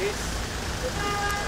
Isso.